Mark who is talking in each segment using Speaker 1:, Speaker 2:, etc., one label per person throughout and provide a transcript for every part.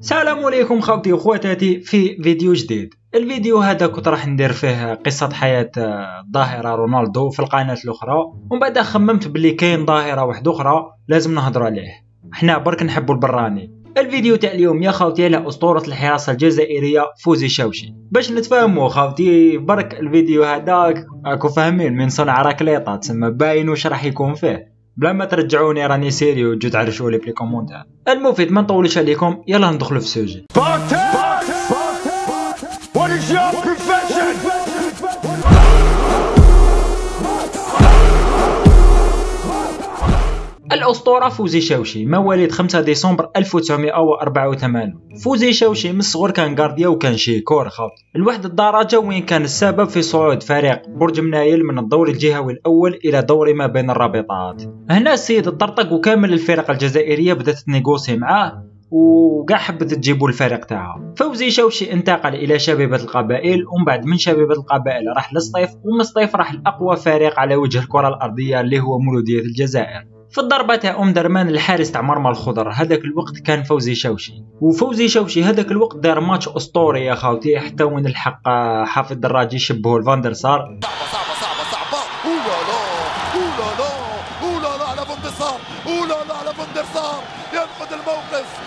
Speaker 1: السلام عليكم خوتي وخواتاتي في فيديو جديد. الفيديو هذا كنت راح ندير فيه قصة حياة الظاهرة رونالدو في القناة الأخرى. ومن بعد خممت بلي كاين ظاهرة واحدة أخرى لازم نهضروا عليه. حنا برك نحبو البراني. الفيديو تاع اليوم يا خوتي على أسطورة الحراسة الجزائرية فوزي شوشي باش نتفاهموا خوتي برك الفيديو هذا راكو فاهمين من صنع راكليطة تسمى باين واش راح يكون فيه. بلا ما ترجعوني راني سيري وتجو تعرشوا لي في كومونتير المفيد ما نطولش عليكم يلا ندخلوا في السوجي. الأسطورة فوزي شوشي مواليد 5 ديسمبر 1984 فوزي شوشي من الصغر كان غارديا وكان شيكور خاط لواحد الدرجة وين كان السبب في صعود فريق برج منايل من الدور الجهوي الأول إلى دور ما بين الرابطات. هنا السيد الطرطق وكامل الفرق الجزائرية بدأت ت négocie معاه وكاع حبت تجيبوا الفريق تاعها. فوزي شوشي انتقل إلى شبيبة القبائل ومن بعد من شبيبة القبائل راح للسطيف ومن السطيف راح لأقوى فريق على وجه الكرة الأرضية اللي هو مولودية الجزائر. في الضربة تاع أم درمان الحارس تاع مرمى الخضر. هذاك الوقت كان فوزي شوشي. وفوزي شوشي هذاك الوقت دار ماتش أسطوري يا خاوتي حتى وين الحق حافظ دراجي شبهه الفاندر سار. صعبة صعبة على على ينقذ الموقف.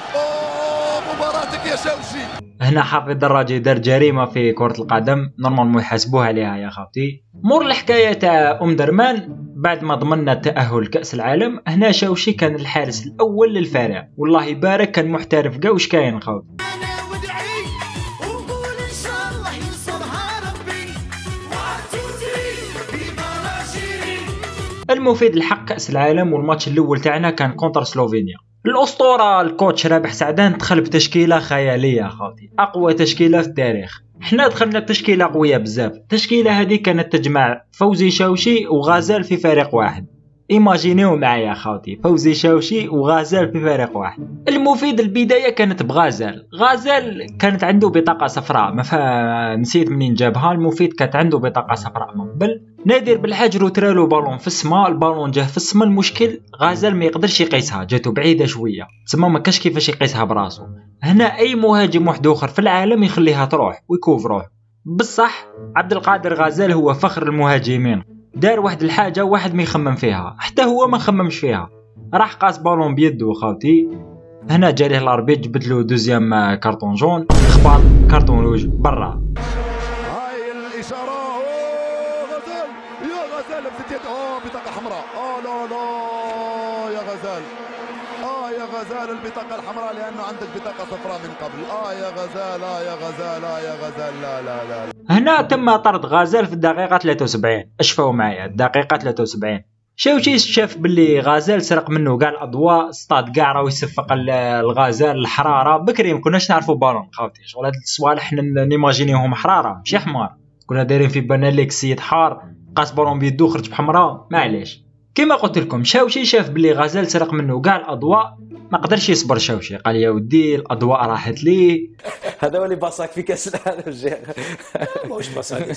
Speaker 1: مباراتك يا شوشي. هنا حافظ دراجي دار جريمة في كرة القدم. normalement يحاسبوه عليها يا خاوتي. مور الحكاية تاع أم درمان. بعد ما ضمننا تأهل كأس العالم هنا شوشي كان الحارس الأول للفريق والله يبارك كان محترف كاع واش كاين خاوتي المفيد الحق كأس العالم والماتش الأول تاعنا كان contre سلوفينيا. الأسطورة ال coach رابح سعدان دخل بتشكيلة خيالية خاطي أقوى تشكيلة في التاريخ. حنا دخلنا بتشكيله قوية بزاف. التشكيله هذه كانت تجمع فوزي شوشي وغازال في فريق واحد. imaginez معايا خاوتي فوزي شوشي وغازال في فريق واحد. المفيد البداية كانت بغازال غازال كانت عنده بطاقة صفراء ما نسيت منين جابها. المفيد كانت عنده بطاقة صفراء من قبل. نادر بالحجر وترالو بالون في السما البالون جاه في السما. المشكل غازال ما يقدرش يقيسها جاتو بعيدة شوية. تسمى ما كاش كيفاش يقيسها براسو. هنا أي مهاجم واحد آخر في العالم يخليها تروح ويكوفروه بصح عبد القادر غازال هو فخر المهاجمين. دار واحد الحاجة واحد ما يخمم فيها حتى هو ما خممش فيها. راح قاس بالون بيدو خاوتي هنا جاريه l'arbitre جبد له deuxième carton jaune. خبط carton rouge برا. هاي الإشارة غزال! يا غزال يد آه بطاقة حمراء. آه لا لا يا غزال! غزال البطاقة الحمراء لأنه عندك بطاقه صفراء من قبل. آه يا غزال آه يا غزال آه يا غزال. لا لا لا. هنا تم طرد غازال في الدقيقة 73 اشفوا معايا الدقيقة 73 شاوشي شاف باللي غازال سرق منه؟ كاع الاضواء صطاد كاع راهو يصفق الغازال الحرارة. بكري ما كناش نعرفوا بالون خاوتي. شغل هاد الصوالح حنا نيماجينيهم حرارة. ماشي حمار. كنا دايرين في بالنا السيد حار قاس بالون بيدو خرج بحمراء. معليش. كما قلت لكم شاوشي شاف بلي غزال سرق منه كاع الأضواء ما قدرش يصبر شاوشي قال يا ودي الأضواء راحت لي.
Speaker 2: هذا هو اللي باصاك في كاس العالم
Speaker 3: ماهوش باصاك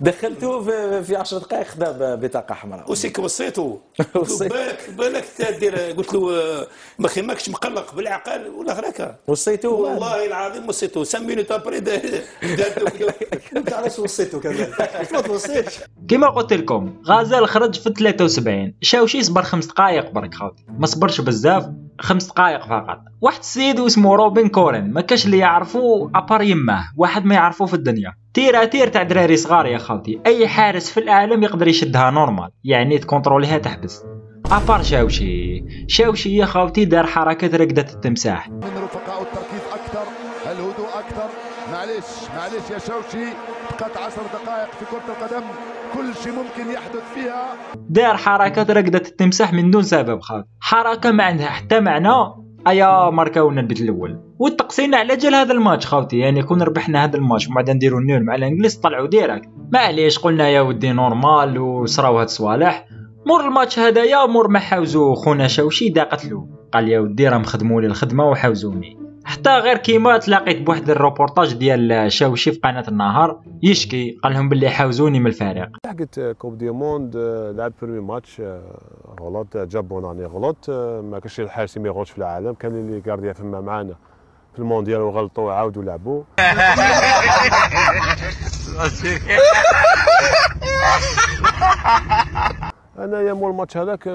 Speaker 2: دخلته في 10 دقائق خدا بطاقة حمراء.
Speaker 3: وسيك وصيته بالك بالك تدير قلت له ما ماكش مقلق بالعقل ولا هكا
Speaker 2: وصيته
Speaker 3: والله العظيم وصيته سميني تابري
Speaker 2: انت علاش وصيته كمان ما توصيتش.
Speaker 1: كما قلت لكم غازال خرج في 73 شاوشي صبر خمس دقائق برك خاوتي. ما صبرش بزاف خمس دقائق فقط. واحد السيد اسمه روبن كورين ما كاش اللي يعرفو à part يماه واحد ما يعرفو في الدنيا. تيرا tir تاع دراري صغار يا خاوتي أي حارس في العالم يقدر يشدها normal يعني ت contrôle يها تحبس. à part شاوشي. شاوشي يا خاوتي دار حركة رقدة التمساح. من رفقاء التركيز أكثر الهدوء أكثر. معليش معليش يا شاوشي بقات عشر دقائق في كرة القدم. كل شيء ممكن يحدث فيها. دار حركة رقدة التمساح من دون سبب خاوتي حركة ما عندها حتى معنى. أيا ماركاونا البيت الأول. وتقصينا على جال هذا الماتش خاوتي. يعني كون ربحنا هذا الماتش وبعد نديرو ال nul مع الإنجليز طلعوا direct. معليش قلنا يا ودي normal وصراو هاد الصوالح مور الماتش هذايا مور ما حاوزو خونا شوشي دا قتلو قال يا ودي راهم خدموا لي الخدمة وحاوزوني حتى غير كيما تلاقيت بواحد الروبورتاج ديال شاوشي في قناة النهار يشكي قال لهم باللي حاوزوني من الفريق
Speaker 4: لحقت coupe du monde لعب برومي ماتش غلط جاب بوناني غلط ما كانش الحارس ما يغلطش في العالم كان اللي كارديا فما معانا في المونديال وغلطوا وعاودوا لعبوا. أنا يا مول الماتش هذاك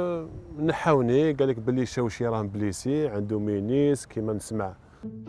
Speaker 4: نحاوني قال لك باللي شاوشي راه بليسي عنده مينيس كيما نسمع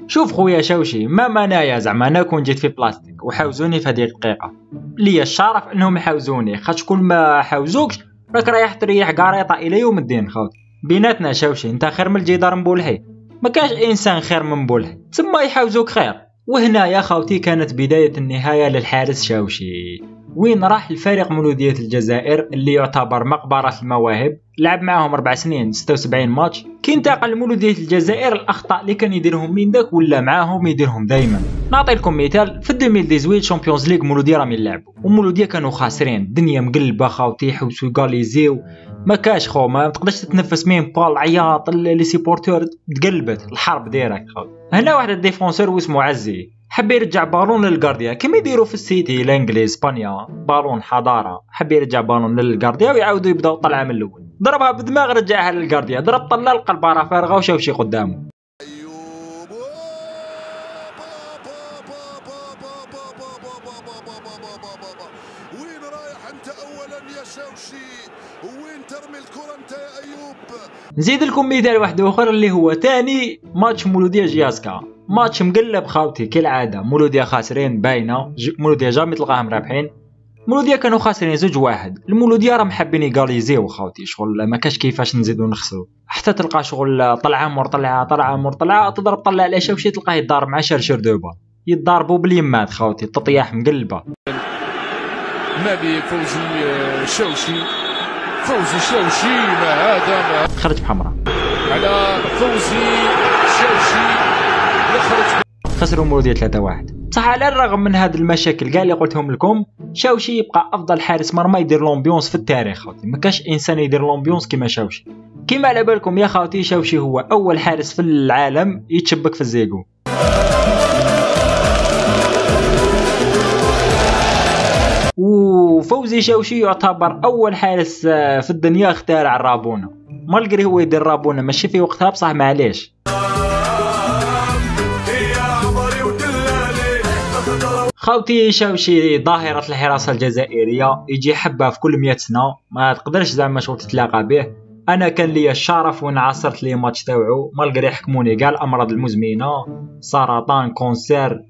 Speaker 1: شوف خويا شوشي ما منايا زعما أنا كون جيت في بلاستيك وحاوزوني في هذه الدقيقة. لي الشرف إنهم يحاوزوني خاطش كل ما حاوزوكش راك رايح تريح قريطة إلى يوم الدين خوت. بيناتنا شوشي أنت خير من الجدار مبولحي ما كاش إنسان خير من مبولحي تسمى يحاوزوك خير. وهنا يا خوتي كانت بداية النهاية للحارس شوشي. وين راح الفريق مولودية الجزائر اللي يعتبر مقبرة المواهب؟ لعب معاهم أربع سنين 76 ماتش. كي انتقل لمولودية الجزائر الأخطاء اللي كان يديرهم من داك ولا معاهم يديرهم دايما. نعطي لكم مثال في 2018 Champions League مولودية راهم يلعبوا ومولودية كانوا خاسرين. الدنيا مقلبة خاوتي يحوسوا يقاليزيو ما كاش خو ما تقدرش تتنفس مين بال عياط les supporteurs تقلبت الحرب direct هنا واحد ال défenseur واسمه عزي. حب يرجع بالون لل gardien كما يديروا في السيتي الإنجليز إسبانيا؟ بالون حضارة. حب يرجع بالون لل gardien ويعاودوا يبداو الطلعه من الأول. ضربها بدماغ رجعها لل gardien ضرب طلع القلب راه فارغه وشاف شي قدامه.
Speaker 5: وين رايح أنت اولا يا شاوشي؟ وين ترمي الكرة أنت يا أيوب؟
Speaker 1: نزيد لكم مثال واحد آخر اللي هو تاني ماتش مولوديا JSK. ماتش مقلب خاوتي كالعاده مولوديا خاسرين باينة. مولوديا jamais تلقاهم رابحين. مولوديا كانوا خاسرين زوج واحد. المولوديا راهم حابين يغاليزيو خاوتي شغل. ما كاش كيفاش نزيدو نخسرو. حتى تلقى شغل طلعة مور طلعة طلعة مور طلعة. تضرب طلع على شوشي تلقاه يضارب مع chercheur de balles. يتضاربوا بليمات خاوتي تطياح مقلبة.
Speaker 6: نادي فوزي شوشي فوزي شوشي ما هذا ما
Speaker 1: خرج بحمراء.
Speaker 6: على فوزي شوشي يخرج
Speaker 1: خسروا مولودية 3 1 صح على الرغم من هذه المشاكل كاع اللي قلتهم لكم شاوشي يبقى أفضل حارس مرمى يدير l'ambiance في التاريخ خوتي ما كاش إنسان يدير l'ambiance كيما شاوشي. كيما على بالكم يا خوتي شاوشي هو أول حارس في العالم يتشبك في الزيغو. وفوزي شاوشي يعتبر أول حارس آه، في الدنيا اخترع الرابونة. malgré هو يدير رابونه ماشي في وقتها بصح معليش. خوتي شاوشي ظاهرة الحراسة الجزائرية يجي حبة في كل مئة سنة ما تقدرش زعما شغل تتلاقى به. أنا كان لي الشرف وين عاصرت les matchs تاوعو malgré يحكموني كاع الامراض المزمنة سرطان cancer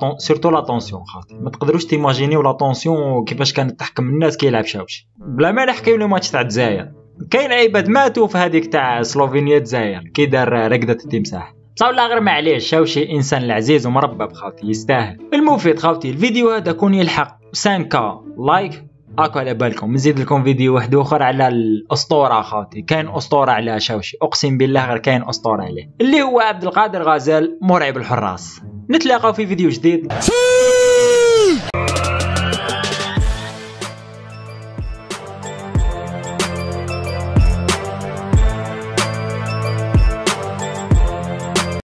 Speaker 1: طون surtout la tension خاطر ما تقدروش تيماجينيو la tension كيفاش كانت تحكم الناس كي يلعب شاوشي بلا ما نحكيو les matchs تاع الجزائر. كاين عباد ماتوا في هذيك تاع سلوفينيا الجزائر كي دار رقدة التمساح بصح ولا غير معليش شاوشي إنسان العزيز ومربى بخاوتي يستاهل. المفيد خاوتي الفيديو هذا كون يلحق 5 like أكو على بالكم. نزيد لكم فيديو واحد آخر على الأسطورة خاوتي. كاين أسطورة على شاوشي أقسم بالله غير كاين أسطورة عليه. اللي هو عبد القادر غزال مرعب الحراس. نتلاقاو في فيديو جديد.